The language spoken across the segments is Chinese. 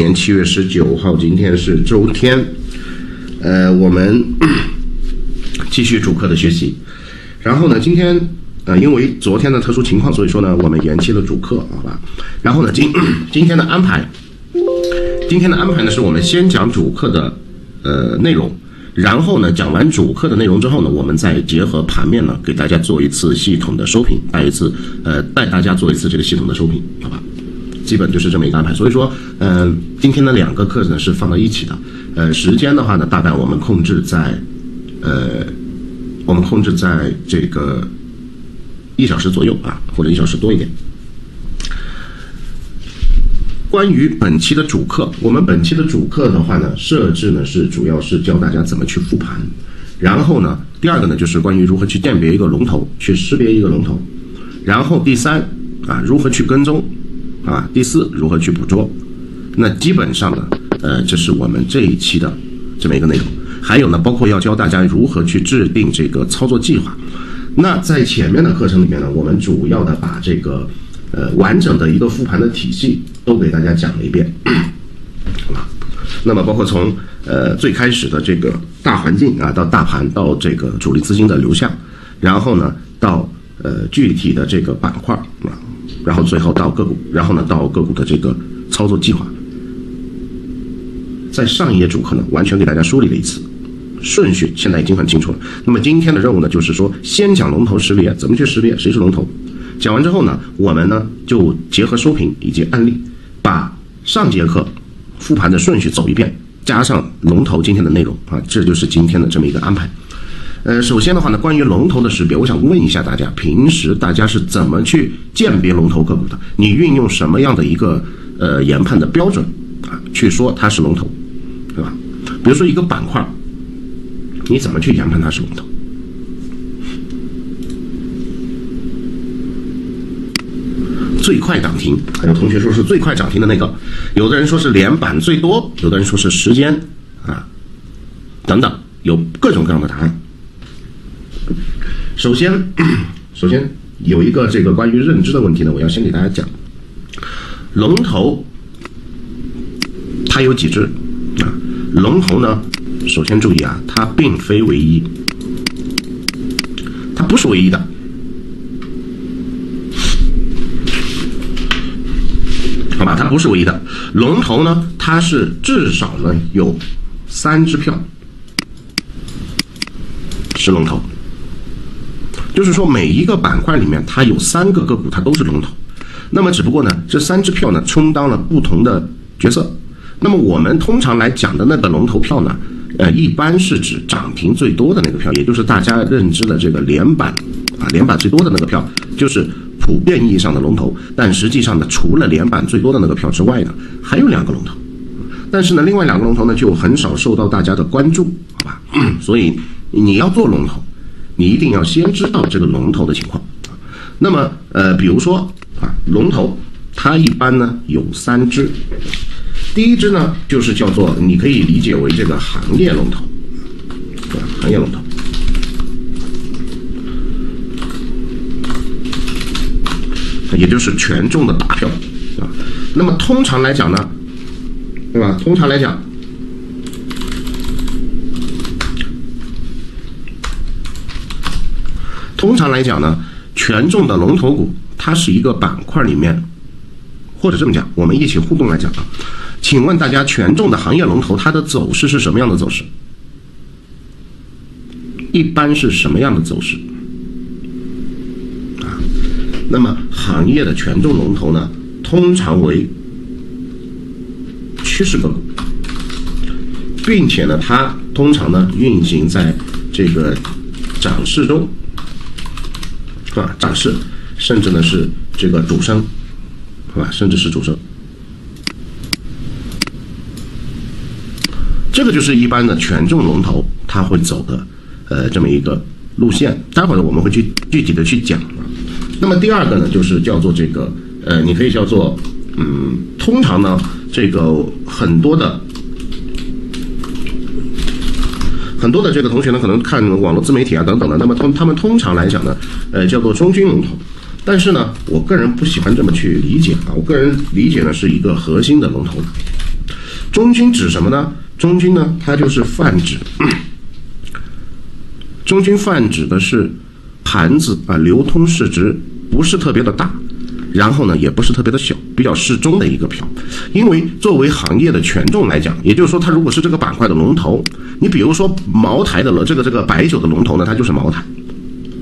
年七月十九号，今天是周天，呃，我们 继续主课的学习。然后呢，今天呃，因为昨天的特殊情况，所以说呢，我们延期了主课，好吧？然后呢，今 今天的安排，今天的安排呢，是我们先讲主课的呃内容，然后呢，讲完主课的内容之后呢，我们再结合盘面呢，给大家做一次系统的收评，带一次呃，带大家做一次这个系统的收评，好吧？基本就是这么一个安排，所以说，嗯，今天的两个课呢是放到一起的，呃，时间的话呢，大概我们控制在，呃，我们控制在这个一小时左右啊，或者一小时多一点。关于本期的主课，我们本期的主课的话呢，设置呢是主要是教大家怎么去复盘，然后呢，第二个呢就是关于如何去鉴别一个龙头，去识别一个龙头，然后第三啊，如何去跟踪。啊，第四，如何去捕捉？那基本上呢，呃，这是我们这一期的这么一个内容。还有呢，包括要教大家如何去制定这个操作计划。那在前面的课程里面呢，我们主要的把这个呃完整的一个复盘的体系都给大家讲了一遍，好吧？那么包括从呃最开始的这个大环境啊，到大盘，到这个主力资金的流向，然后呢，到呃具体的这个板块啊。然后最后到个股，然后呢到个股的这个操作计划，在上一页主课呢完全给大家梳理了一次顺序，现在已经很清楚了。那么今天的任务呢就是说，先讲龙头识别，怎么去识别谁是龙头。讲完之后呢，我们呢就结合收评以及案例，把上节课复盘的顺序走一遍，加上龙头今天的内容啊，这就是今天的这么一个安排。呃，首先的话呢，关于龙头的识别，我想问一下大家，平时大家是怎么去鉴别龙头个股的？你运用什么样的一个呃研判的标准啊，去说它是龙头，对吧？比如说一个板块，你怎么去研判它是龙头？最快涨停，有同学说是最快涨停的那个，有的人说是连板最多，有的人说是时间啊，等等，有各种各样的答案。首先，首先有一个这个关于认知的问题呢，我要先给大家讲。龙头它有几只啊？龙头呢，首先注意啊，它并非唯一，它不是唯一的，好吧？它不是唯一的。龙头呢，它是至少呢有三支票是龙头。就是说，每一个板块里面，它有三个个股，它都是龙头。那么，只不过呢，这三支票呢，充当了不同的角色。那么，我们通常来讲的那个龙头票呢，呃，一般是指涨停最多的那个票，也就是大家认知的这个连板啊，连板最多的那个票，就是普遍意义上的龙头。但实际上呢，除了连板最多的那个票之外呢，还有两个龙头。但是呢，另外两个龙头呢，就很少受到大家的关注，好吧？所以你要做龙头。你一定要先知道这个龙头的情况啊。那么，呃，比如说啊，龙头它一般呢有三只，第一只呢就是叫做，你可以理解为这个行业龙头，对吧？行业龙头，也就是权重的大票啊。那么通常来讲呢，对吧？通常来讲。通常来讲呢，权重的龙头股，它是一个板块里面，或者这么讲，我们一起互动来讲啊。请问大家，权重的行业龙头，它的走势是什么样的走势？一般是什么样的走势？啊，那么行业的权重龙头呢，通常为趋势个股，并且呢，它通常呢运行在这个涨势中。是吧？涨势，甚至呢是这个主升，是吧？甚至是主升，这个就是一般的权重龙头它会走的，呃，这么一个路线。待会儿呢我们会去具体的去讲。那么第二个呢，就是叫做这个，呃，你可以叫做，嗯，通常呢，这个很多的。很多的这个同学呢，可能看网络自媒体啊等等的，那么通他们通常来讲呢，呃，叫做中军龙头，但是呢，我个人不喜欢这么去理解啊，我个人理解呢是一个核心的龙头，中军指什么呢？中军呢，它就是泛指，中军泛指的是盘子啊，流通市值不是特别的大，然后呢，也不是特别的小，比较适中的一个票。因为作为行业的权重来讲，也就是说，它如果是这个板块的龙头，你比如说茅台的了这个这个白酒的龙头呢，它就是茅台，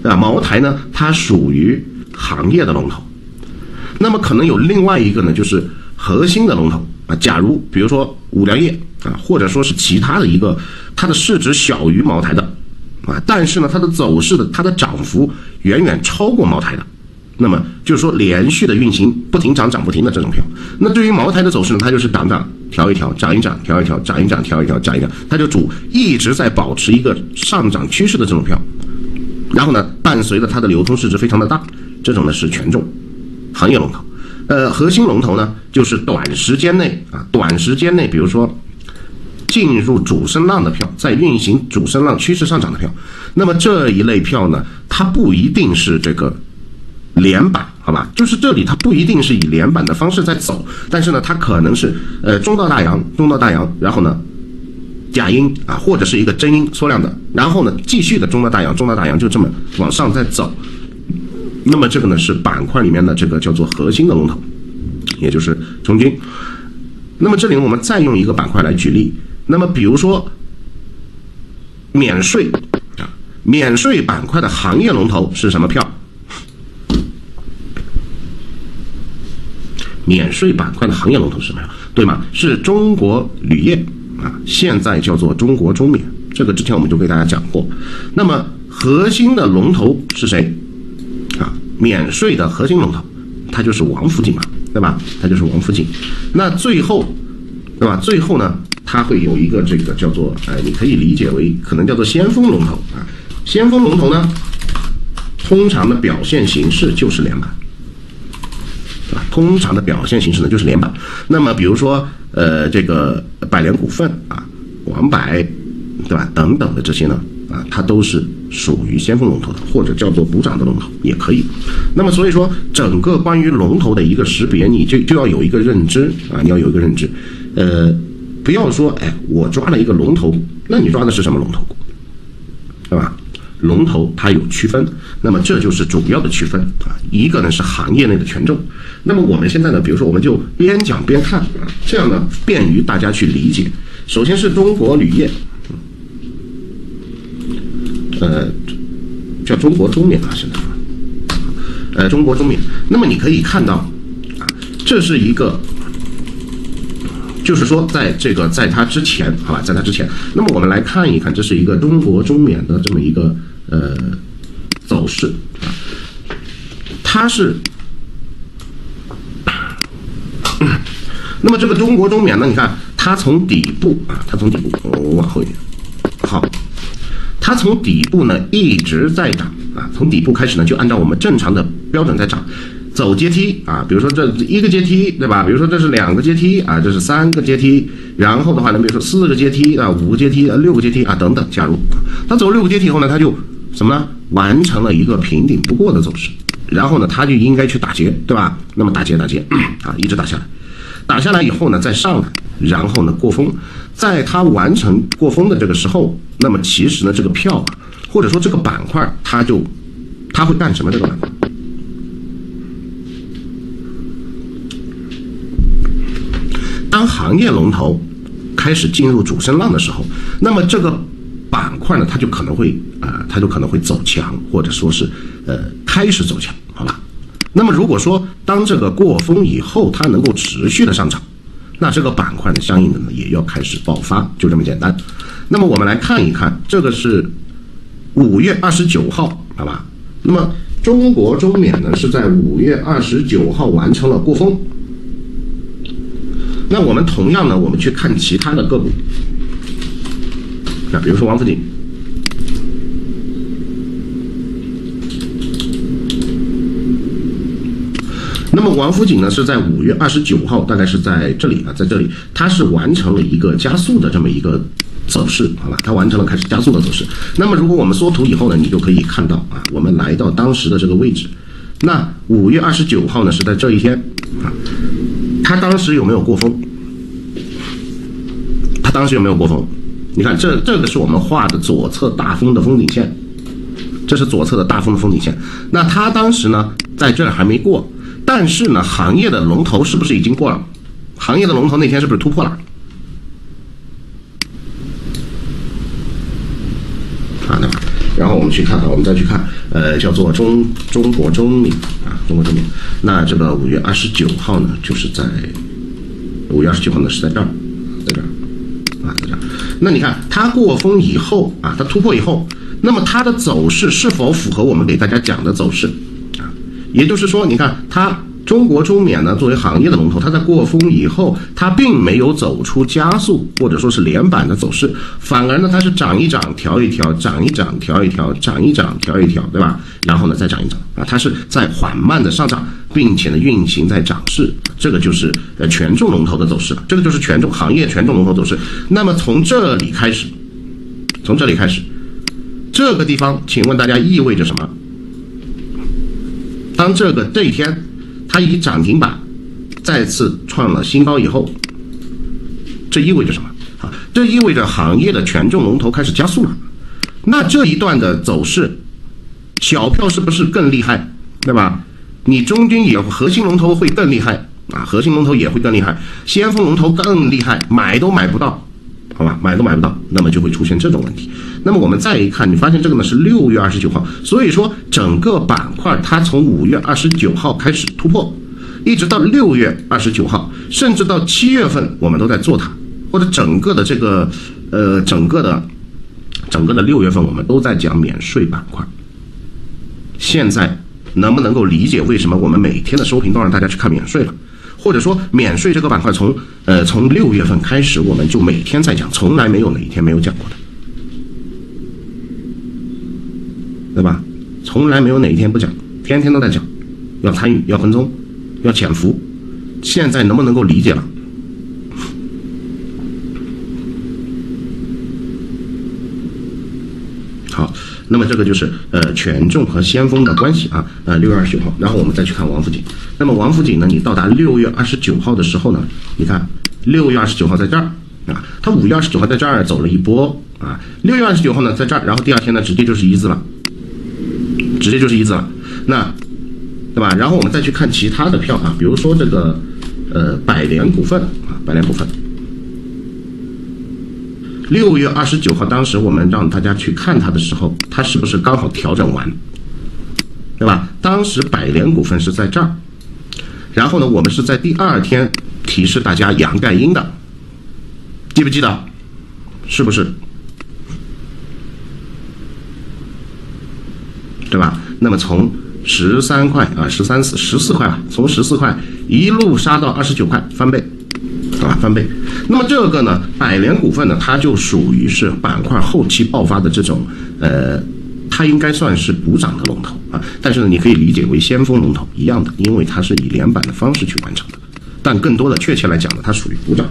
啊，茅台呢，它属于行业的龙头。那么可能有另外一个呢，就是核心的龙头啊。假如比如说五粮液啊，或者说是其他的一个，它的市值小于茅台的啊，但是呢，它的走势的它的涨幅远远超过茅台的，那么就是说连续的运行不停涨涨不停的这种票。那对于茅台的走势呢，它就是涨涨调一调，涨一涨调一调，涨一涨调一调，涨一涨，它就主一直在保持一个上涨趋势的这种票。然后呢，伴随着它的流通市值非常的大，这种呢是权重。行业龙头，呃，核心龙头呢，就是短时间内啊，短时间内，比如说进入主升浪的票，在运行主升浪趋势上涨的票，那么这一类票呢，它不一定是这个连板，好吧？就是这里它不一定是以连板的方式在走，但是呢，它可能是呃中到大阳，中到大阳，然后呢假阴啊，或者是一个真阴缩量的，然后呢继续的中到大阳，中到大阳就这么往上在走。那么这个呢是板块里面的这个叫做核心的龙头，也就是中军。那么这里我们再用一个板块来举例，那么比如说免税啊，免税板块的行业龙头是什么票？免税板块的行业龙头是什么呀？对吗？是中国铝业啊，现在叫做中国中免。这个之前我们就给大家讲过。那么核心的龙头是谁啊？免税的核心龙头，它就是王府井嘛，对吧？它就是王府井。那最后，对吧？最后呢，它会有一个这个叫做，哎，你可以理解为可能叫做先锋龙头啊。先锋龙头呢，通常的表现形式就是连板，通常的表现形式呢就是连板。那么比如说，呃，这个百联股份啊，广百，对吧？等等的这些呢。啊，它都是属于先锋龙头的，或者叫做补涨的龙头也可以。那么，所以说整个关于龙头的一个识别，你就就要有一个认知啊，你要有一个认知。呃，不要说，哎，我抓了一个龙头，那你抓的是什么龙头股，龙头它有区分，那么这就是主要的区分啊。一个呢是行业内的权重，那么我们现在呢，比如说我们就边讲边看啊，这样呢便于大家去理解。首先是中国铝业。呃，叫中国中免啊，现在，呃，中国中免。那么你可以看到，啊，这是一个，就是说，在这个在它之前，好吧，在它之前，那么我们来看一看，这是一个中国中免的这么一个呃走势啊，它是，那么这个中国中免呢，你看它从底部啊，它从底部，我往后一点，好。它从底部呢一直在涨啊，从底部开始呢就按照我们正常的标准在涨，走阶梯啊，比如说这一个阶梯对吧？比如说这是两个阶梯啊，这是三个阶梯，然后的话呢，比如说四个阶梯啊，五个阶梯啊，六个阶梯啊等等。假如它走六个阶梯以后呢，它就什么呢？完成了一个平顶不过的走势，然后呢，它就应该去打劫对吧？那么打劫打劫啊，一直打下来，打下来以后呢再上来，然后呢过峰，在它完成过峰的这个时候。那么其实呢，这个票啊，或者说这个板块，它就它会干什么？这个板块，当行业龙头开始进入主升浪的时候，那么这个板块呢，它就可能会啊，它就可能会走强，或者说是呃开始走强，好吧？那么如果说当这个过峰以后，它能够持续的上涨，那这个板块呢，相应的呢也要开始爆发，就这么简单。那么我们来看一看，这个是五月二十九号，好吧？那么中国中免呢是在五月二十九号完成了过峰。那我们同样呢，我们去看其他的个股，那比如说王府井。那么王府井呢是在五月二十九号，大概是在这里啊，在这里，它是完成了一个加速的这么一个。走势好吧，它完成了开始加速的走势。那么如果我们缩图以后呢，你就可以看到啊，我们来到当时的这个位置。那五月二十九号呢是在这一天啊，它当时有没有过峰？当时有没有过风？你看这这个是我们画的左侧大风的封顶线，这是左侧的大风的封顶线。那它当时呢在这儿还没过，但是呢行业的龙头是不是已经过了？行业的龙头那天是不是突破了？啊，对吧？然后我们去看啊，我们再去看，呃，叫做中中国中敏啊，中国中敏。那这个五月二十九号呢，就是在五月二十九号呢是在这儿，在这儿啊，在这儿。那你看它过峰以后啊，它突破以后，那么它的走势是否符合我们给大家讲的走势啊？也就是说，你看它。中国中免呢，作为行业的龙头，它在过峰以后，它并没有走出加速或者说是连板的走势，反而呢，它是涨一涨，调一调，涨一涨，调一调，涨一涨，调一调，对吧？然后呢，再涨一涨啊，它是在缓慢的上涨，并且呢，运行在涨势，这个就是呃权重龙头的走势了，这个就是权重行业权重龙头走势。那么从这里开始，从这里开始，这个地方，请问大家意味着什么？当这个这一天。它以涨停板再次创了新高以后，这意味着什么？啊，这意味着行业的权重龙头开始加速了。那这一段的走势，小票是不是更厉害？对吧？你中军也核心龙头会更厉害啊，核心龙头也会更厉害，先锋龙头更厉害，买都买不到，好吧？买都买不到，那么就会出现这种问题。那么我们再一看，你发现这个呢是六月二十九号，所以说整个板块它从五月二十九号开始突破，一直到六月二十九号，甚至到七月份我们都在做它，或者整个的这个呃整个的整个的六月份我们都在讲免税板块。现在能不能够理解为什么我们每天的收评都让大家去看免税了？或者说免税这个板块从呃从六月份开始我们就每天在讲，从来没有哪一天没有讲过的。对吧？从来没有哪一天不讲，天天都在讲，要参与，要跟踪，要潜伏。现在能不能够理解了？好，那么这个就是呃权重和先锋的关系啊。呃，六月二十九号，然后我们再去看王府井。那么王府井呢？你到达六月二十九号的时候呢？你看，六月二十九号在这儿啊，它五月二十九号在这儿走了一波啊，六月二十九号呢在这儿，然后第二天呢直接就是一字了。直接就是一字了，那，对吧？然后我们再去看其他的票啊，比如说这个，呃，百联股份啊，百联股份，六月二十九号，当时我们让大家去看它的时候，它是不是刚好调整完，对吧？当时百联股份是在这儿，然后呢，我们是在第二天提示大家阳盖阴的，记不记得？是不是？对吧？那么从十三块啊，十三四十四块吧，从十四块一路杀到二十九块，翻倍，啊，翻倍。那么这个呢，百联股份呢，它就属于是板块后期爆发的这种，呃，它应该算是补涨的龙头啊。但是呢，你可以理解为先锋龙头一样的，因为它是以连板的方式去完成的。但更多的，确切来讲呢，它属于补涨。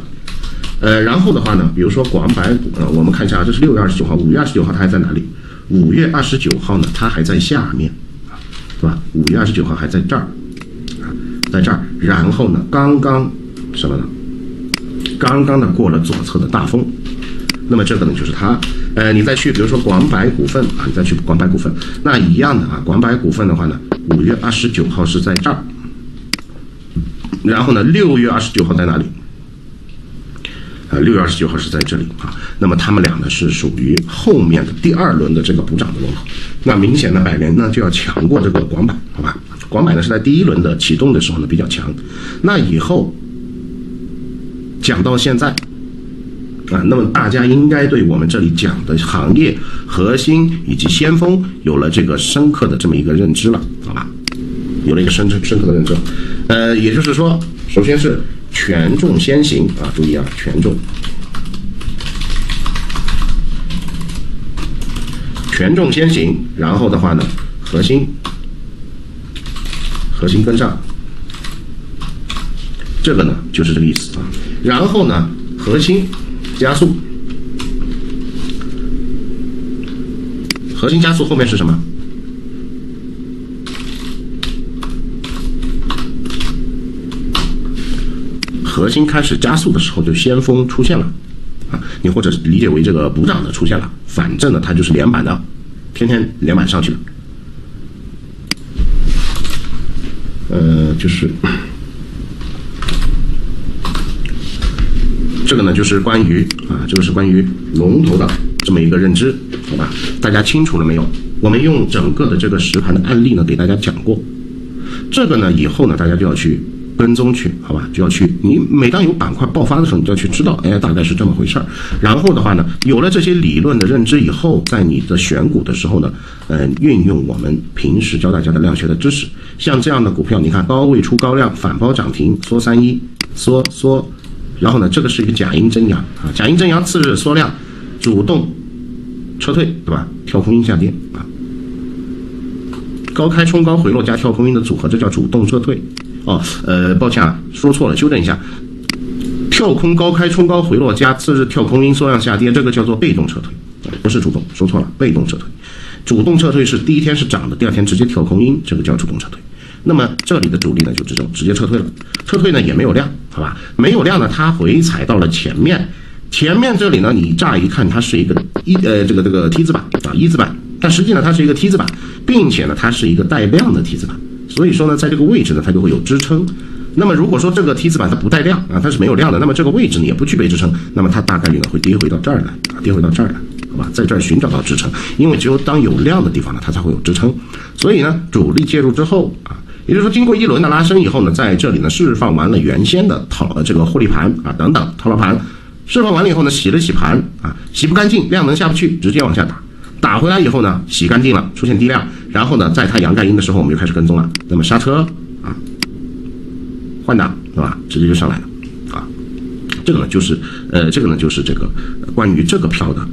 呃，然后的话呢，比如说广百股呃，我们看一下，这是六月二十九号，五月二十九号它还在哪里？五月二十九号呢，它还在下面，啊，是吧？五月二十九号还在这儿，啊，在这儿。然后呢，刚刚什么呢？刚刚的过了左侧的大风，那么这个呢就是它。呃，你再去，比如说广百股份啊，你再去广百股份，那一样的啊。广百股份的话呢，五月二十九号是在这儿，然后呢，六月二十九号在哪里？啊，六月二十九号是在这里啊，那么他们俩呢是属于后面的第二轮的这个补涨的龙头，那明显的百联呢就要强过这个广百，好吧？广百呢是在第一轮的启动的时候呢比较强，那以后讲到现在啊，那么大家应该对我们这里讲的行业核心以及先锋有了这个深刻的这么一个认知了，好吧？有了一个深深刻的认知，呃，也就是说，首先是。权重先行啊，注意啊，权重，权重先行，然后的话呢，核心，核心跟上，这个呢就是这个意思啊。然后呢，核心加速，核心加速后面是什么？核心开始加速的时候，就先锋出现了，啊，你或者理解为这个补涨的出现了，反正呢它就是连板的，天天连板上去了。呃，就是这个呢，就是关于啊，这个是关于龙头的这么一个认知，好吧？大家清楚了没有？我们用整个的这个实盘的案例呢，给大家讲过。这个呢，以后呢，大家就要去跟踪去，好吧？就要去，你每当有板块爆发的时候，你就要去知道，哎，大概是这么回事儿。然后的话呢，有了这些理论的认知以后，在你的选股的时候呢，嗯，运用我们平时教大家的量学的知识，像这样的股票，你看高位出高量，反包涨停，缩三一，缩缩，然后呢，这个是一个假阴真阳啊，假阴真阳次日缩量，主动撤退，对吧？跳空阴下跌啊。高开冲高回落加跳空阴的组合，这叫主动撤退。哦，呃，抱歉啊，说错了，修正一下。跳空高开冲高回落加次日跳空阴缩量下跌，这个叫做被动撤退，不是主动，说错了，被动撤退。主动撤退是第一天是涨的，第二天直接跳空阴，这个叫主动撤退。那么这里的主力呢，就这种直接撤退了。撤退呢也没有量，好吧？没有量呢，它回踩到了前面，前面这里呢，你乍一看它是一个一呃这个这个 T 字板啊一字板，但实际呢它是一个 T 字板。并且呢，它是一个带量的 T 字板，所以说呢，在这个位置呢，它就会有支撑。那么如果说这个 T 字板它不带量啊，它是没有量的，那么这个位置呢也不具备支撑，那么它大概率呢会跌回到这儿来啊，跌回到这儿来，好吧，在这儿寻找到支撑，因为只有当有量的地方呢，它才会有支撑。所以呢，主力介入之后啊，也就是说经过一轮的拉升以后呢，在这里呢释放完了原先的套呃这个获利盘啊等等套牢盘，释放完了以后呢，洗了洗盘啊，洗不干净，量能下不去，直接往下打。打回来以后呢，洗干净了，出现低量，然后呢，在它阳盖阴的时候，我们就开始跟踪了。那么刹车啊，换挡对吧？直接就上来了啊。这个呢，就是呃，这个呢，就是这个关于这个票的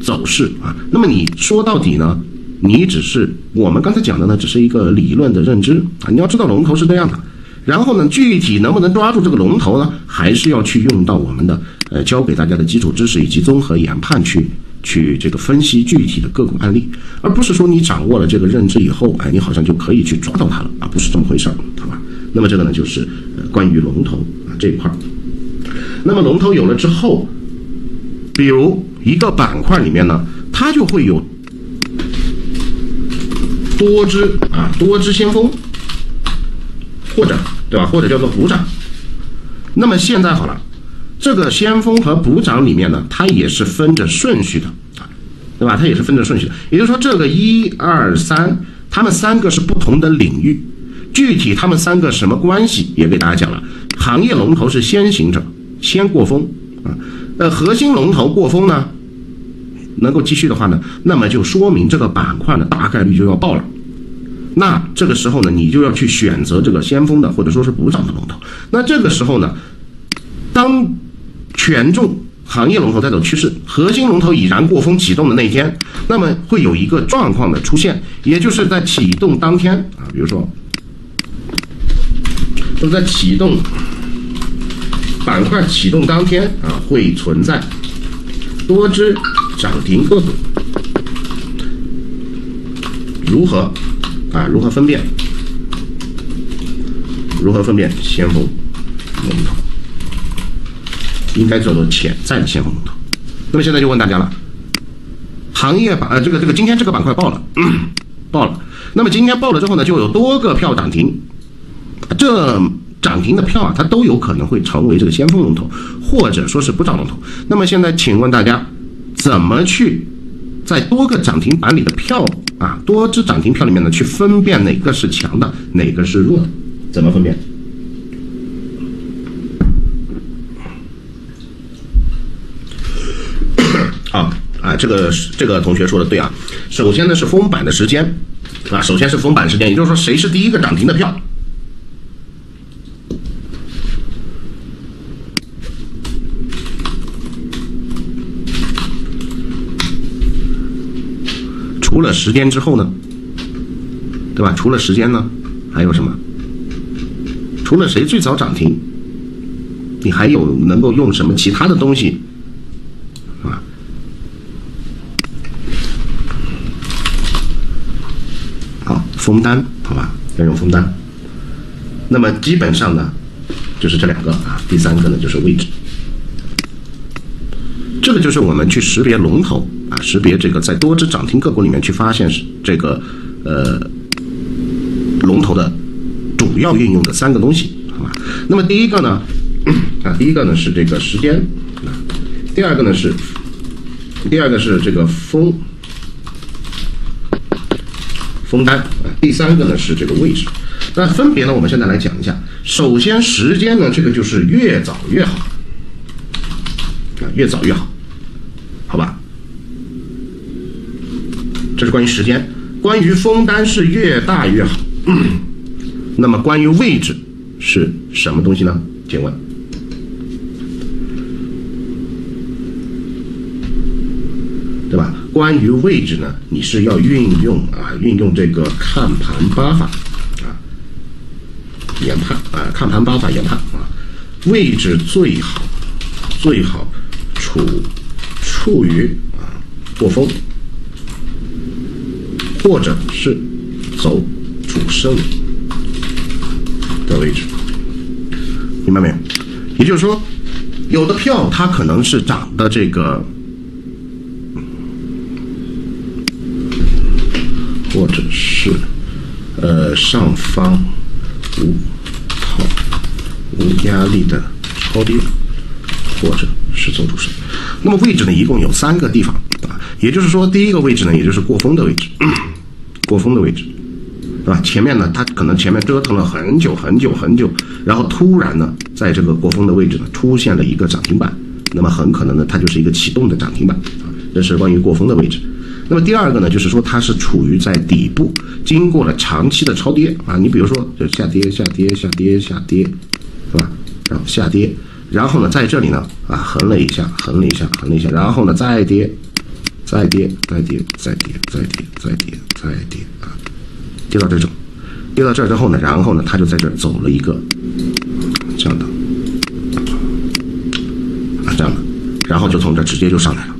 走势啊。那么你说到底呢，你只是我们刚才讲的呢，只是一个理论的认知啊。你要知道龙头是这样的，然后呢，具体能不能抓住这个龙头呢，还是要去用到我们的呃教给大家的基础知识以及综合研判去。去这个分析具体的个股案例，而不是说你掌握了这个认知以后，哎，你好像就可以去抓到它了啊，不是这么回事儿，好吧？那么这个呢，就是呃关于龙头啊这一块儿。那么龙头有了之后，比如一个板块里面呢，它就会有多只啊多只先锋，或者对吧？或者叫做补涨。那么现在好了。这个先锋和补涨里面呢，它也是分着顺序的啊，对吧？它也是分着顺序的。也就是说，这个一二三，他们三个是不同的领域，具体他们三个什么关系，也给大家讲了。行业龙头是先行者，先过风啊。呃，核心龙头过风呢，能够继续的话呢，那么就说明这个板块呢大概率就要爆了。那这个时候呢，你就要去选择这个先锋的或者说是补涨的龙头。那这个时候呢，当权重行业龙头在走趋势，核心龙头已然过风启动的那一天，那么会有一个状况的出现，也就是在启动当天啊，比如说，就在启动板块启动当天啊，会存在多只涨停个股，如何啊？如何分辨？如何分辨先锋龙头？应该叫做潜在的先锋龙头。那么现在就问大家了，行业板呃这个这个今天这个板块爆了，爆了。那么今天爆了之后呢，就有多个票涨停，这涨停的票啊，它都有可能会成为这个先锋龙头，或者说是不涨龙头。那么现在请问大家，怎么去在多个涨停板里的票啊，多只涨停票里面呢，去分辨哪个是强的，哪个是弱的？怎么分辨？啊这个这个同学说的对啊，首先呢是封板的时间，啊，首先是封板时间，也就是说谁是第一个涨停的票。除了时间之后呢，对吧？除了时间呢，还有什么？除了谁最早涨停，你还有能够用什么其他的东西啊？好？封单，好吧，要用封单。那么基本上呢，就是这两个啊。第三个呢，就是位置。这个就是我们去识别龙头啊，识别这个在多只涨停个股里面去发现这个呃龙头的主要运用的三个东西，好吧？那么第一个呢，啊，第一个呢是这个时间啊，第二个呢是第二个是这个封封单啊，第三个呢是这个位置。那分别呢，我们现在来讲一下。首先时间呢，这个就是越早越好啊，越早越好，好吧？这是关于时间。关于封单是越大越好。那么关于位置是什么东西呢？请问，对吧？关于位置呢，你是要运用啊，运用这个看盘八法啊，研判啊，看盘八法研判啊，位置最好最好处处于啊过风，或者是走主升的位置，明白没有？也就是说，有的票它可能是涨的这个，或者是呃上方无套无压力的超跌，或者是走主升。那么位置呢，一共有三个地方啊，也就是说，第一个位置呢，也就是过风的位置，过风的位置。对吧？前面呢，它可能前面折腾了很久很久很久，然后突然呢，在这个过峰的位置呢，出现了一个涨停板，那么很可能呢，它就是一个启动的涨停板。这是关于过峰的位置。那么第二个呢，就是说它是处于在底部，经过了长期的超跌啊。你比如说，就下跌、下跌、下跌、下跌，是吧？然后下跌，然后呢，在这里呢，啊，横了一下，横了一下，横了一下，然后呢，再跌，再跌，再跌，再跌，再跌，再跌，再跌啊。跌到这种，跌到这儿之后呢，然后呢，他就在这儿走了一个这样的啊，这样的，然后就从这直接就上来了，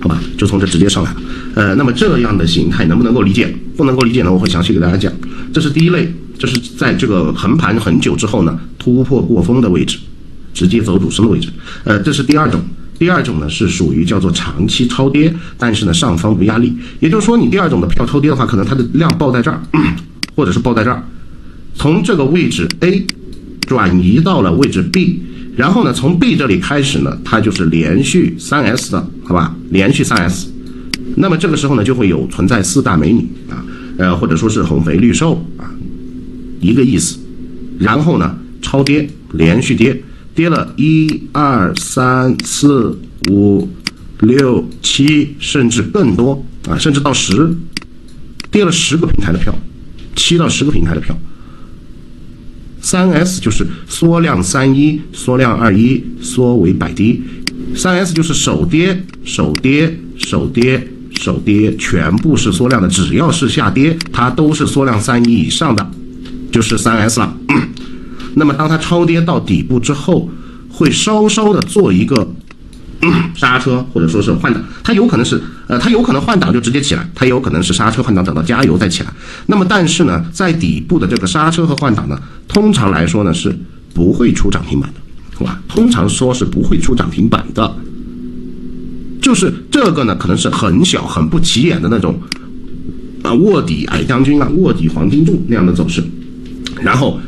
好吧，就从这直接上来了。呃，那么这样的形态能不能够理解？不能够理解呢，我会详细给大家讲。这是第一类，这是在这个横盘很久之后呢，突破过峰的位置，直接走主升的位置。呃，这是第二种。第二种呢是属于叫做长期超跌，但是呢上方无压力，也就是说你第二种的票超跌的话，可能它的量爆在这儿，或者是爆在这儿，从这个位置 A 转移到了位置 B，然后呢从 B 这里开始呢，它就是连续三 S 的，好吧，连续三 S，那么这个时候呢就会有存在四大美女啊，呃或者说是红肥绿瘦啊，一个意思，然后呢超跌连续跌。跌了一二三四五六七，甚至更多啊，甚至到十，跌了十个平台的票，七到十个平台的票。三 S 就是缩量三一，缩量二一，缩为百低。三 S 就是首跌、首跌、首跌、首跌，全部是缩量的，只要是下跌，它都是缩量三一以上的，就是三 S 了。那么，当它超跌到底部之后，会稍稍的做一个刹车，或者说是换挡，它有可能是，呃，它有可能换挡就直接起来，它也有可能是刹车换挡，等到加油再起来。那么，但是呢，在底部的这个刹车和换挡呢，通常来说呢是不会出涨停板的，好吧？通常说是不会出涨停板的，就是这个呢，可能是很小、很不起眼的那种，啊，卧底矮将军啊，卧底黄金柱那样的走势，然后。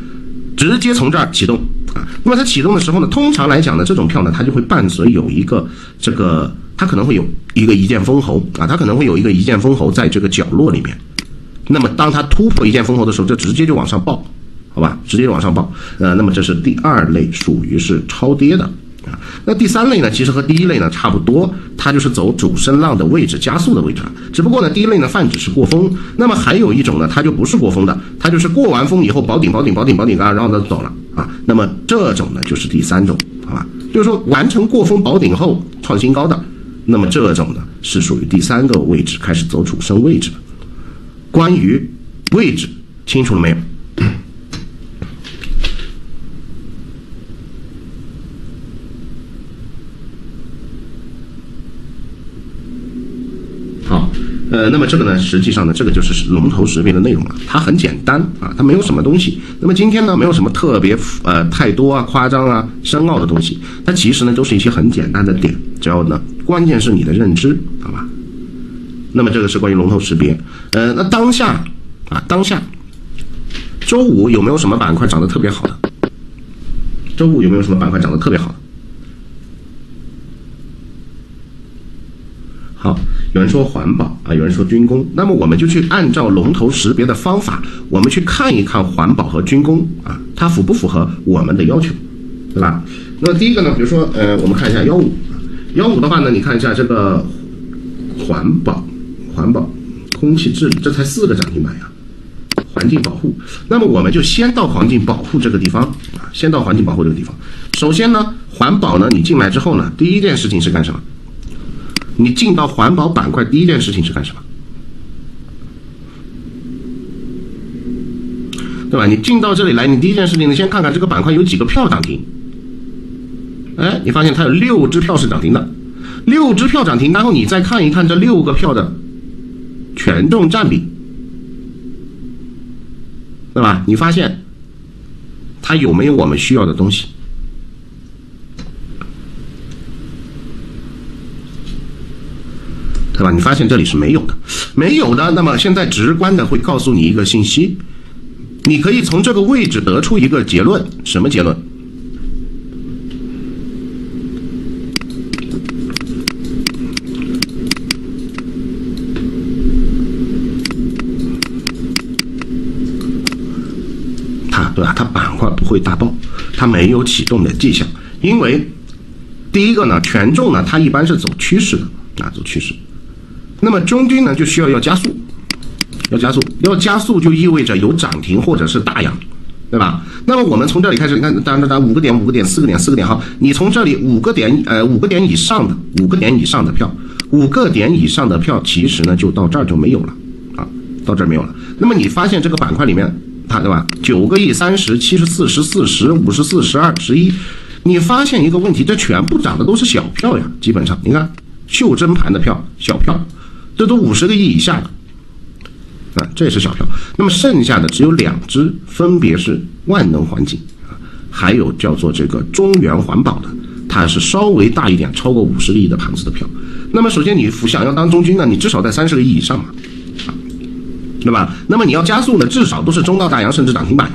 直接从这儿启动啊，那么它启动的时候呢，通常来讲呢，这种票呢，它就会伴随有一个这个，它可能会有一个一剑封喉啊，它可能会有一个一剑封喉在这个角落里面。那么当它突破一剑封喉的时候，就直接就往上报，好吧，直接就往上报。呃，那么这是第二类，属于是超跌的。啊，那第三类呢，其实和第一类呢差不多，它就是走主升浪的位置、加速的位置了。只不过呢，第一类呢泛指是过峰，那么还有一种呢，它就不是过峰的，它就是过完峰以后保顶、保顶、保顶、保顶啊，然后它走了啊。那么这种呢就是第三种，好吧？就是说完成过峰保顶后创新高的，那么这种呢是属于第三个位置开始走主升位置的。关于位置清楚了没有？呃，那么这个呢，实际上呢，这个就是龙头识别的内容了，它很简单啊，它没有什么东西。那么今天呢，没有什么特别呃太多啊、夸张啊、深奥的东西，它其实呢都是一些很简单的点，只要呢，关键是你的认知，好吧？那么这个是关于龙头识别。呃，那当下啊，当下周五有没有什么板块涨得特别好的？周五有没有什么板块涨得特别好的？好，有人说环保啊，有人说军工，那么我们就去按照龙头识别的方法，我们去看一看环保和军工啊，它符不符合我们的要求，对吧？那第一个呢，比如说呃，我们看一下幺五，幺五的话呢，你看一下这个环保、环保、空气治理，这才四个涨停板呀。环境保护，那么我们就先到环境保护这个地方啊，先到环境保护这个地方。首先呢，环保呢，你进来之后呢，第一件事情是干什么？你进到环保板块，第一件事情是干什么？对吧？你进到这里来，你第一件事情，你先看看这个板块有几个票涨停。哎，你发现它有六只票是涨停的，六只票涨停，然后你再看一看这六个票的权重占比。对吧？你发现它有没有我们需要的东西？对吧？你发现这里是没有的，没有的。那么现在直观的会告诉你一个信息，你可以从这个位置得出一个结论，什么结论？它对吧？它板块不会大爆，它没有启动的迹象，因为第一个呢，权重呢，它一般是走趋势的啊，走趋势。那么中军呢，就需要要加速，要加速，要加速就意味着有涨停或者是大阳，对吧？那么我们从这里开始，你看，当当当，五个点，五个点，四个点，四个点，好，你从这里五个点，呃，五个点以上的，五个点以上的票，五个点以上的票，其实呢，就到这儿就没有了啊，到这儿没有了。那么你发现这个板块里面。它对吧？九个亿、三十七十四、十四、十五十四、十二、十一，你发现一个问题，这全部涨的都是小票呀，基本上，你看袖珍盘的票，小票，这都五十个亿以下的，啊，这也是小票。那么剩下的只有两只，分别是万能环境啊，还有叫做这个中原环保的，它是稍微大一点，超过五十个亿的盘子的票。那么首先你想要当中军呢，你至少在三十个亿以上嘛。啊对吧？那么你要加速呢，至少都是中到大洋，甚至涨停板。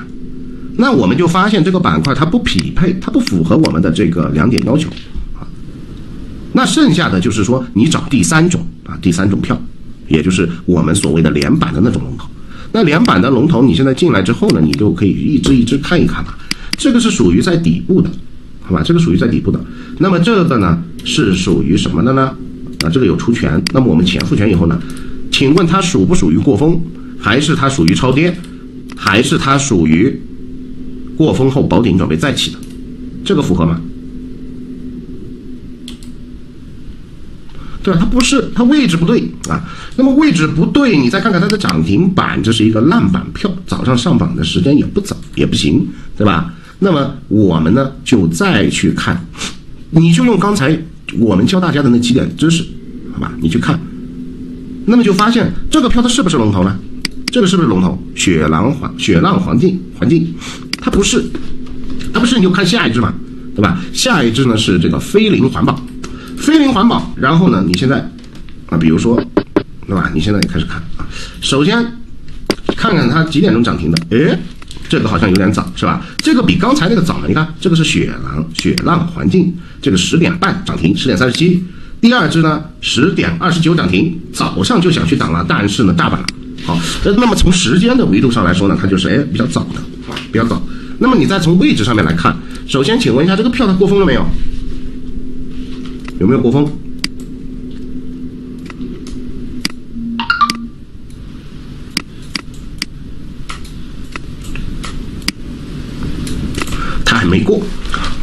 那我们就发现这个板块它不匹配，它不符合我们的这个两点要求。那剩下的就是说，你找第三种啊，第三种票，也就是我们所谓的连板的那种龙头。那连板的龙头，你现在进来之后呢，你就可以一只一只看一看了。这个是属于在底部的，好吧？这个属于在底部的。那么这个呢，是属于什么的呢？啊，这个有除权。那么我们前复权以后呢，请问它属不属于过风？还是它属于超跌，还是它属于过风后保顶准备再起的，这个符合吗？对吧？它不是，它位置不对啊。那么位置不对，你再看看它的涨停板，这是一个烂板票，早上上榜的时间也不早，也不行，对吧？那么我们呢，就再去看，你就用刚才我们教大家的那几点知识，好吧？你去看，那么就发现这个票它是不是龙头呢？这个是不是龙头？雪狼环雪浪环境环境，它不是，它不是，你就看下一只嘛，对吧？下一只呢是这个飞凌环保，飞凌环保。然后呢，你现在啊，比如说，对吧？你现在也开始看啊。首先看看它几点钟涨停的，诶，这个好像有点早，是吧？这个比刚才那个早呢。你看这个是雪狼雪浪环境，这个十点半涨停，十点三十七。第二只呢，十点二十九涨停，早上就想去挡了，但是呢，大板。好，那那么从时间的维度上来说呢，它就是哎比较早的啊，比较早。那么你再从位置上面来看，首先请问一下，这个票它过风了没有？有没有过风？它还没过，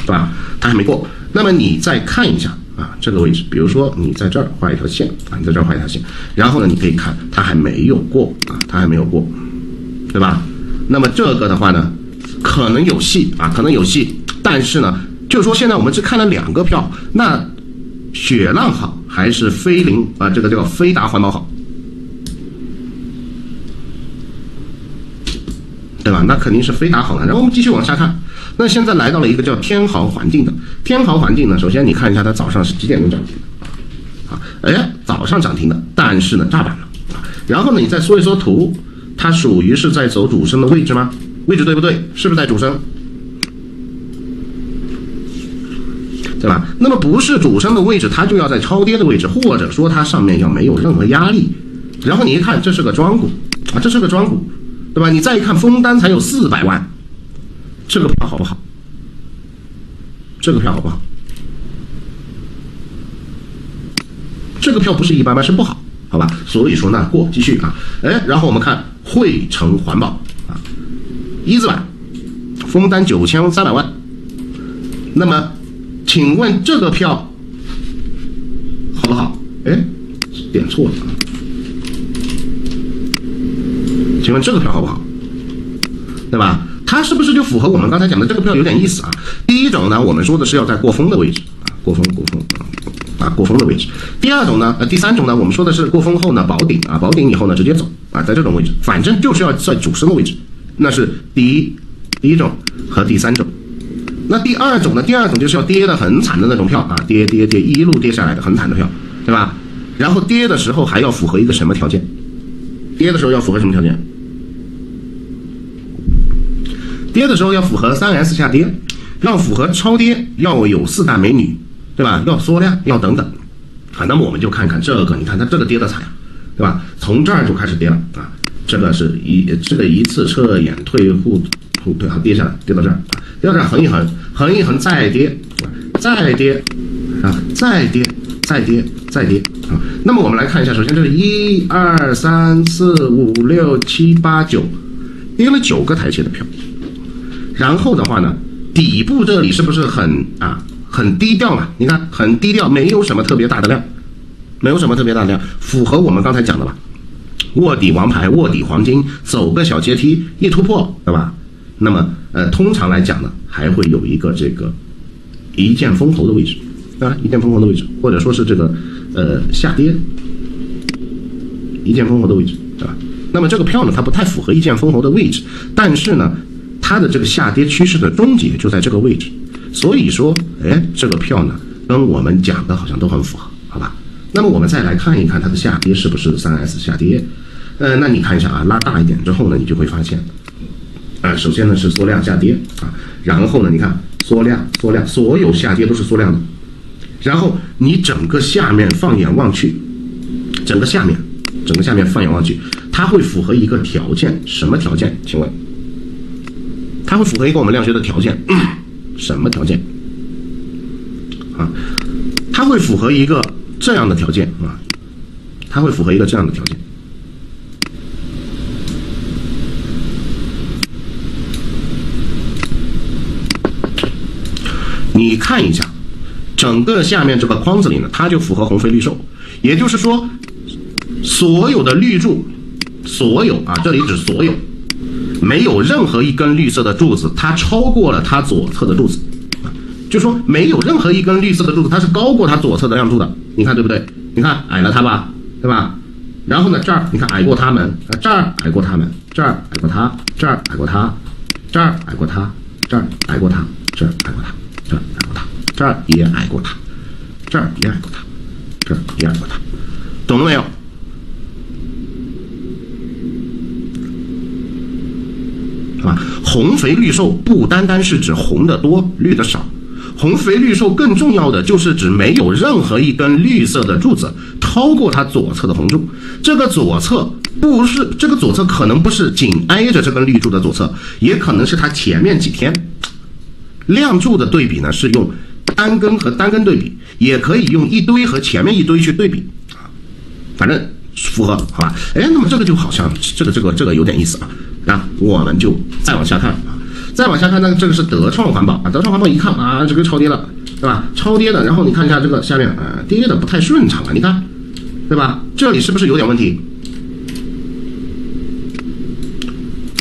对吧？它还没过。那么你再看一下。啊，这个位置，比如说你在这儿画一条线啊，你在这儿画一条线，然后呢，你可以看它还没有过啊，它还没有过，对吧？那么这个的话呢，可能有戏啊，可能有戏，但是呢，就是说现在我们只看了两个票，那雪浪好还是飞林啊？这个叫飞达环保好，对吧？那肯定是飞达好了。然后我们继续往下看，那现在来到了一个叫天豪环境的。天豪环境呢，首先你看一下它早上是几点钟涨停的啊？哎，早上涨停的，但是呢炸板了。然后呢，你再说一说图，它属于是在走主升的位置吗？位置对不对？是不是在主升？对吧？那么不是主升的位置，它就要在超跌的位置，或者说它上面要没有任何压力。然后你一看，这是个庄股啊，这是个庄股，对吧？你再一看，封单才有四百万，这个票好不好？这个票好不好？这个票不是一般般，是不好，好吧？所以说呢，过继续啊，哎，然后我们看汇成环保啊，一字板，封单九千三百万，那么。请问这个票好不好？哎，点错了。请问这个票好不好？对吧？它是不是就符合我们刚才讲的这个票有点意思啊？第一种呢，我们说的是要在过峰的位置啊，过峰过峰啊，过峰的位置。第二种呢，呃，第三种呢，我们说的是过峰后呢保顶啊，保顶以后呢直接走啊，在这种位置，反正就是要在主升的位置，那是第一第一种和第三种。那第二种呢？第二种就是要跌得很惨的那种票啊，跌跌跌，一路跌下来的很惨的票，对吧？然后跌的时候还要符合一个什么条件？跌的时候要符合什么条件？跌的时候要符合三 S 下跌，要符合超跌，要有四大美女，对吧？要缩量，要等等。啊，那么我们就看看这个，你看它这个跌的惨，对吧？从这儿就开始跌了啊，这个是一这个一次撤眼退户。对，好跌下来，跌到这儿，要这样横一横，横一横再跌，再跌，啊，再跌，再跌，再跌啊。那么我们来看一下，首先这是一二三四五六七八九，跌了九个台阶的票。然后的话呢，底部这里是不是很啊很低调嘛？你看很低调，没有什么特别大的量，没有什么特别大的量，符合我们刚才讲的吧？卧底王牌，卧底黄金，走个小阶梯，一突破，对吧？那么，呃，通常来讲呢，还会有一个这个一剑封喉的位置，啊，一剑封喉的位置，或者说是这个呃下跌一剑封喉的位置，对吧？那么这个票呢，它不太符合一剑封喉的位置，但是呢，它的这个下跌趋势的终结就在这个位置，所以说，哎，这个票呢，跟我们讲的好像都很符合，好吧？那么我们再来看一看它的下跌是不是三 S 下跌？呃，那你看一下啊，拉大一点之后呢，你就会发现。啊，首先呢是缩量下跌啊，然后呢，你看缩量缩量，所有下跌都是缩量的，然后你整个下面放眼望去，整个下面，整个下面放眼望去，它会符合一个条件，什么条件？请问，它会符合一个我们量学的条件，什么条件？啊，它会符合一个这样的条件啊，它会符合一个这样的条件。你看一下，整个下面这个框子里呢，它就符合红飞绿瘦，也就是说，所有的绿柱，所有啊，这里指所有，没有任何一根绿色的柱子，它超过了它左侧的柱子，就说没有任何一根绿色的柱子，它是高过它左侧的亮柱的，你看对不对？你看矮了它吧，对吧？然后呢，这儿你看矮过它们，啊，这儿矮过它们，这儿矮过它，这儿矮过它，这儿矮过它，这儿矮过它，这儿矮过它。这儿挨过它，这儿也挨过它，这儿也挨过它，这儿也挨过它，懂了没有？啊，红肥绿瘦不单单是指红的多绿的少，红肥绿瘦更重要的就是指没有任何一根绿色的柱子超过它左侧的红柱。这个左侧不是这个左侧可能不是紧挨着这根绿柱的左侧，也可能是它前面几天。量柱的对比呢，是用单根和单根对比，也可以用一堆和前面一堆去对比啊，反正符合，好吧？哎，那么这个就好像这个这个这个有点意思啊，那我们就再往下看啊，再往下看，那这个是德创环保啊，德创环保一看啊，这个超跌了，对吧？超跌的，然后你看一下这个下面啊，跌的不太顺畅啊，你看，对吧？这里是不是有点问题？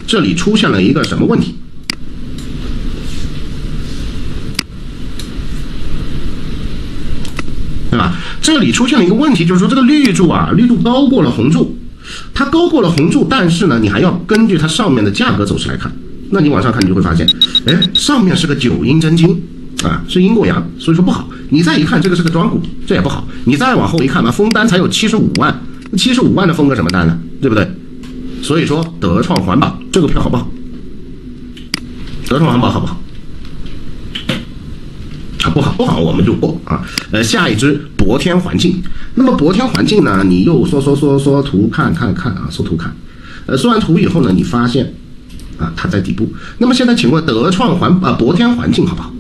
这里出现了一个什么问题？对吧？这里出现了一个问题，就是说这个绿柱啊，绿柱高过了红柱，它高过了红柱，但是呢，你还要根据它上面的价格走势来看。那你往上看，你就会发现，哎，上面是个九阴真经啊，是阴过阳，所以说不好。你再一看，这个是个庄股，这也不好。你再往后一看嘛，封单才有七十五万，七十五万的封个什么单呢？对不对？所以说德创环保这个票好不好？德创环保好不好？啊，不好，不好，我们就过啊。呃，下一只博天环境。那么博天环境呢，你又缩缩缩缩图看看看啊，缩图看。呃，缩完图以后呢，你发现。啊，它在底部。那么现在，请问德创环啊，博天环境好不好？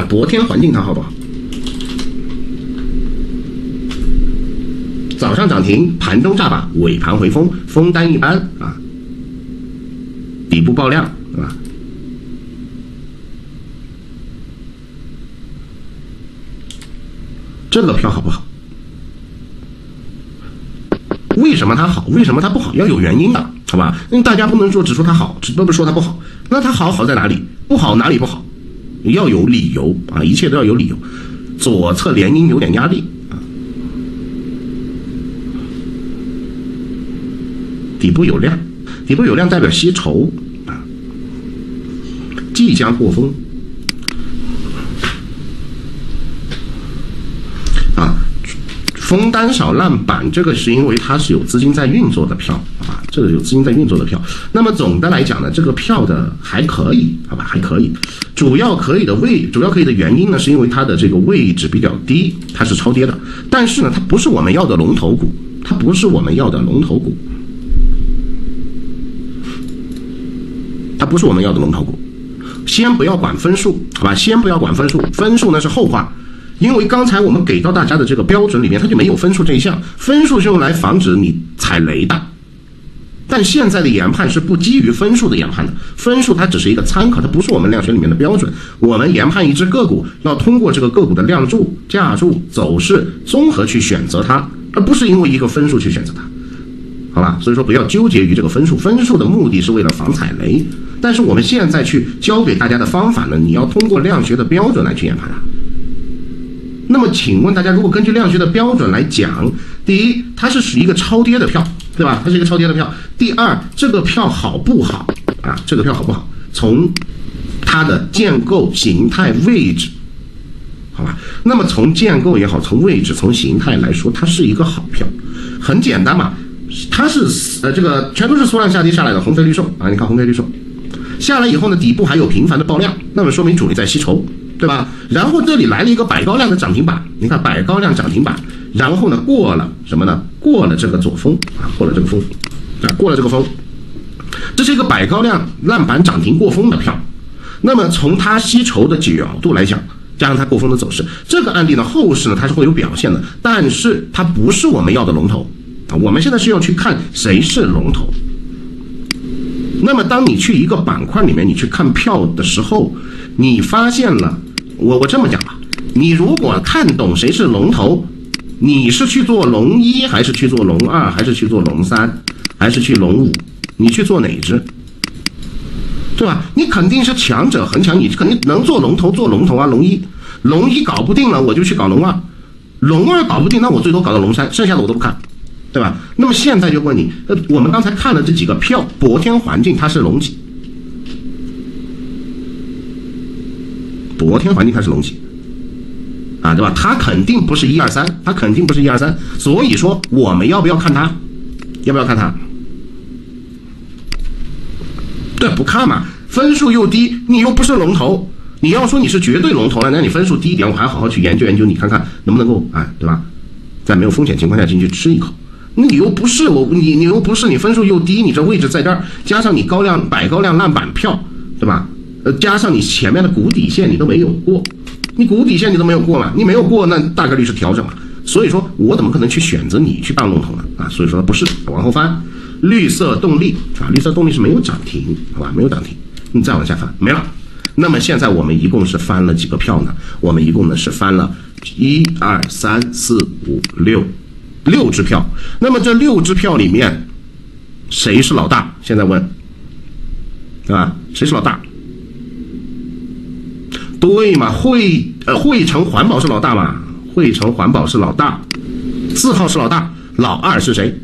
啊，博天环境它好不好？早上涨停，盘中炸板，尾盘回风，封单一般啊，底部爆量，对这个票好不好？为什么它好？为什么它不好？要有原因的。好吧，那大家不能说只说它好，只不说它不好。那它好好在哪里？不好哪里不好？要有理由啊，一切都要有理由。左侧联姻有点压力啊，底部有量，底部有量代表吸筹啊，即将过风。封单少烂板，这个是因为它是有资金在运作的票，好吧？这个有资金在运作的票。那么总的来讲呢，这个票的还可以，好吧？还可以。主要可以的位，主要可以的原因呢，是因为它的这个位置比较低，它是超跌的。但是呢，它不是我们要的龙头股，它不是我们要的龙头股，它不是我们要的龙头股。先不要管分数，好吧？先不要管分数，分数呢是后话。因为刚才我们给到大家的这个标准里面，它就没有分数这一项，分数是用来防止你踩雷的。但现在的研判是不基于分数的研判的，分数它只是一个参考，它不是我们量学里面的标准。我们研判一只个股，要通过这个个股的量柱、价柱、走势综合去选择它，而不是因为一个分数去选择它，好吧？所以说不要纠结于这个分数，分数的目的是为了防踩雷。但是我们现在去教给大家的方法呢，你要通过量学的标准来去研判它。那么，请问大家，如果根据量学的标准来讲，第一，它是属于一个超跌的票，对吧？它是一个超跌的票。第二，这个票好不好啊？这个票好不好？从它的建构、形态、位置，好吧？那么从建构也好，从位置、从形态来说，它是一个好票。很简单嘛，它是呃，这个全都是缩量下跌下来的，红飞绿瘦啊，你看红飞绿瘦下来以后呢，底部还有频繁的爆量，那么说明主力在吸筹。对吧？然后这里来了一个百高量的涨停板，你看百高量涨停板，然后呢过了什么呢？过了这个左峰啊，过了这个峰，啊过了这个峰，这是一个百高量烂板涨停过峰的票。那么从它吸筹的角度来讲，加上它过峰的走势，这个案例呢后市呢它是会有表现的，但是它不是我们要的龙头啊。我们现在是要去看谁是龙头。那么当你去一个板块里面你去看票的时候，你发现了，我我这么讲吧，你如果看懂谁是龙头，你是去做龙一还是去做龙二还是去做龙三，还是去龙五？你去做哪只？对吧？你肯定是强者恒强，你肯定能做龙头做龙头啊。龙一，龙一搞不定了，我就去搞龙二，龙二搞不定，那我最多搞到龙三，剩下的我都不看，对吧？那么现在就问你，呃，我们刚才看了这几个票，博天环境它是龙几？博天环境它是龙几啊，对吧？它肯定不是一二三，它肯定不是一二三。所以说，我们要不要看它？要不要看它？对，不看嘛，分数又低，你又不是龙头。你要说你是绝对龙头了，那你分数低一点，我还好好去研究研究，你看看能不能够哎，对吧？在没有风险情况下进去吃一口。那你又不是我，你你又不是你分数又低，你这位置在这儿，加上你高量摆高量烂板票，对吧？呃，加上你前面的谷底线你都没有过，你谷底线你都没有过嘛，你没有过，那大概率是调整嘛。所以说我怎么可能去选择你去当龙头呢？啊，所以说不是，往后翻，绿色动力啊，绿色动力是没有涨停，好吧，没有涨停，你再往下翻，没了。那么现在我们一共是翻了几个票呢？我们一共呢是翻了一二三四五六六支票。那么这六支票里面，谁是老大？现在问，对吧？谁是老大？对嘛？汇呃汇成环保是老大嘛？汇成环保是老大，字号是老大，老二是谁？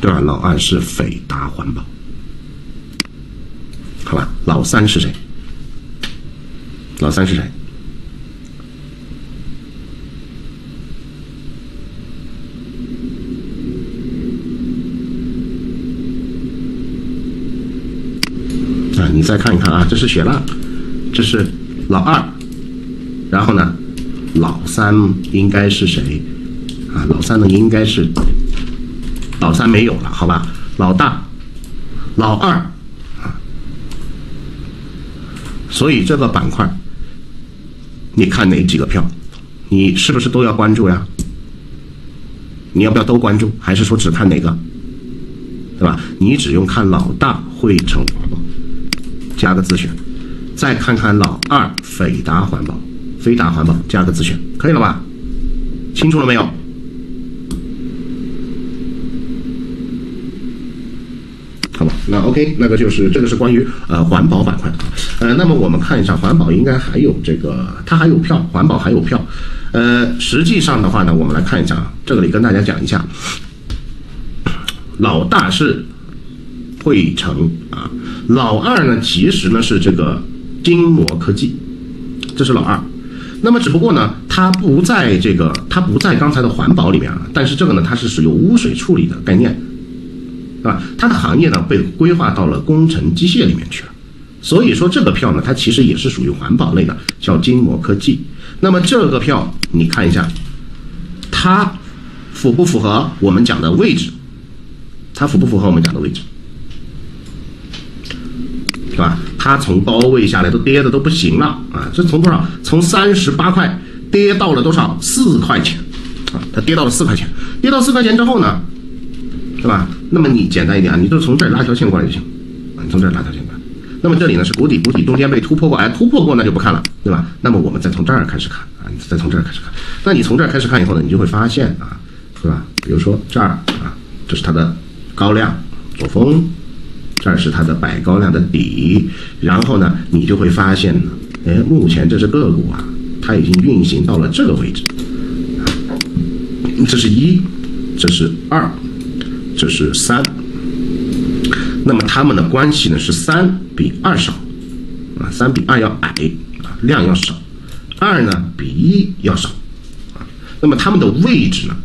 对吧？老二是斐达环保，好吧？老三是谁？老三是谁？啊，你再看一看啊，这是雪浪，这是老二，然后呢，老三应该是谁？啊，老三呢应该是。老三没有了，好吧？老大、老二啊，所以这个板块，你看哪几个票，你是不是都要关注呀？你要不要都关注？还是说只看哪个？对吧？你只用看老大会成环保，加个自选，再看看老二斐达环保，飞达环保加个自选，可以了吧？清楚了没有？好吧那 OK，那个就是这个是关于呃环保板块的啊，呃，那么我们看一下环保应该还有这个它还有票，环保还有票，呃，实际上的话呢，我们来看一下啊，这里跟大家讲一下，老大是汇成啊，老二呢其实呢是这个金模科技，这是老二，那么只不过呢它不在这个它不在刚才的环保里面啊，但是这个呢它是属于污水处理的概念。对吧？它的行业呢被规划到了工程机械里面去了，所以说这个票呢，它其实也是属于环保类的，叫金模科技。那么这个票你看一下，它符不符合我们讲的位置？它符不符合我们讲的位置？是吧？它从高位下来都跌的都不行了啊！这从多少？从三十八块跌到了多少？四块钱啊！它跌到了四块钱，跌到四块钱之后呢？是吧？那么你简单一点啊，你就从这儿拉条线过来就行啊。你从这儿拉条线过来。那么这里呢是谷底，谷底中间被突破过，哎，突破过那就不看了，对吧？那么我们再从这儿开始看啊，你再从这儿开始看。那你从这儿开始看以后呢，你就会发现啊，是吧？比如说这儿啊，这是它的高量左峰，这是它的摆高量的底，然后呢，你就会发现呢，哎，目前这只个股啊，它已经运行到了这个位置，这是一，这是二。这是三，那么它们的关系呢是三比二少，啊，三比二要矮，啊，量要少，二呢比一要少，啊，那么它们的位置呢，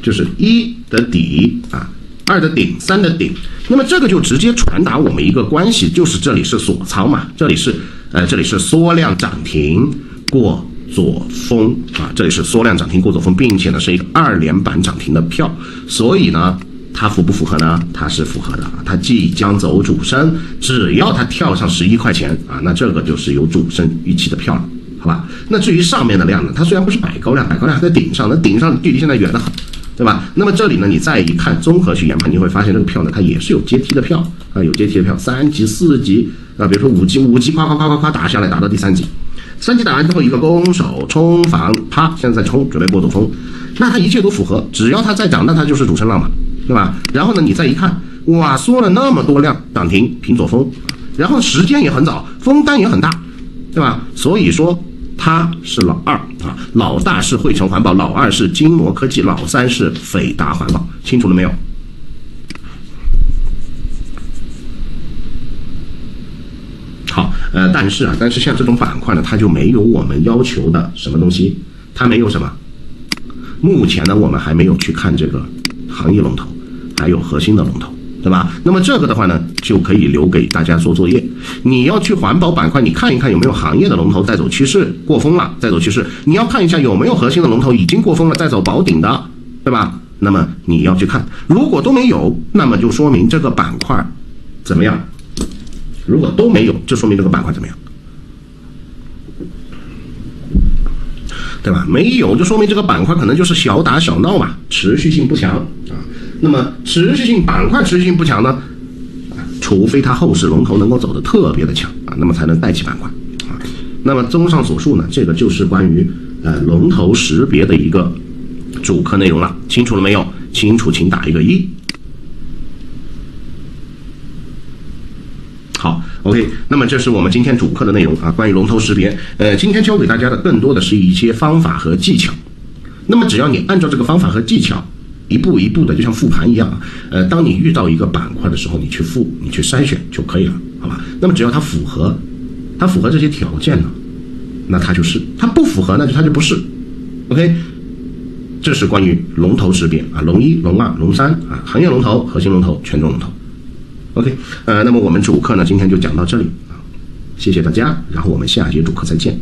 就是一的底啊，二的顶，三的顶，那么这个就直接传达我们一个关系，就是这里是锁仓嘛，这里是呃这里是缩量涨停过左峰啊，这里是缩量涨停过左峰，并且呢是一个二连板涨停的票，所以呢。它符不符合呢？它是符合的啊，它即将走主升，只要它跳上十一块钱啊，那这个就是有主升预期的票了，好吧？那至于上面的量呢？它虽然不是摆高量，摆高量还在顶上，那顶上距离现在远得很，对吧？那么这里呢，你再一看，综合去研判，你会发现这个票呢，它也是有阶梯的票啊，有阶梯的票，三级、四级啊，比如说五级，五级夸夸夸夸夸打下来，打到第三级，三级打完之后一个攻守冲防，啪，现在在冲，准备过走风，那它一切都符合，只要它再涨，那它就是主升浪嘛。对吧？然后呢，你再一看，哇，缩了那么多量，涨停平左峰，然后时间也很早，封单也很大，对吧？所以说他是老二啊，老大是汇成环保，老二是金模科技，老三是斐达环保，清楚了没有？好，呃，但是啊，但是像这种板块呢，它就没有我们要求的什么东西，它没有什么。目前呢，我们还没有去看这个。行业龙头，还有核心的龙头，对吧？那么这个的话呢，就可以留给大家做作业。你要去环保板块，你看一看有没有行业的龙头在走趋势，过风了再走趋势。你要看一下有没有核心的龙头已经过风了，在走保顶的，对吧？那么你要去看，如果都没有，那么就说明这个板块怎么样？如果都没有，就说明这个板块怎么样？对吧？没有就说明这个板块可能就是小打小闹嘛，持续性不强啊。那么持续性板块持续性不强呢？除非它后市龙头能够走的特别的强啊，那么才能带起板块啊。那么综上所述呢，这个就是关于呃龙头识别的一个主课内容了，清楚了没有？清楚，请打一个一。好，OK，那么这是我们今天主课的内容啊，关于龙头识别。呃，今天教给大家的更多的是一些方法和技巧。那么只要你按照这个方法和技巧，一步一步的，就像复盘一样啊，呃，当你遇到一个板块的时候，你去复，你去筛选就可以了，好吧？那么只要它符合，它符合这些条件呢，那它就是；它不符合，那就它就不是。OK，这是关于龙头识别啊，龙一、龙二、龙三啊，行业龙头、核心龙头、权重龙头。OK，呃，那么我们主课呢，今天就讲到这里啊，谢谢大家，然后我们下节主课再见。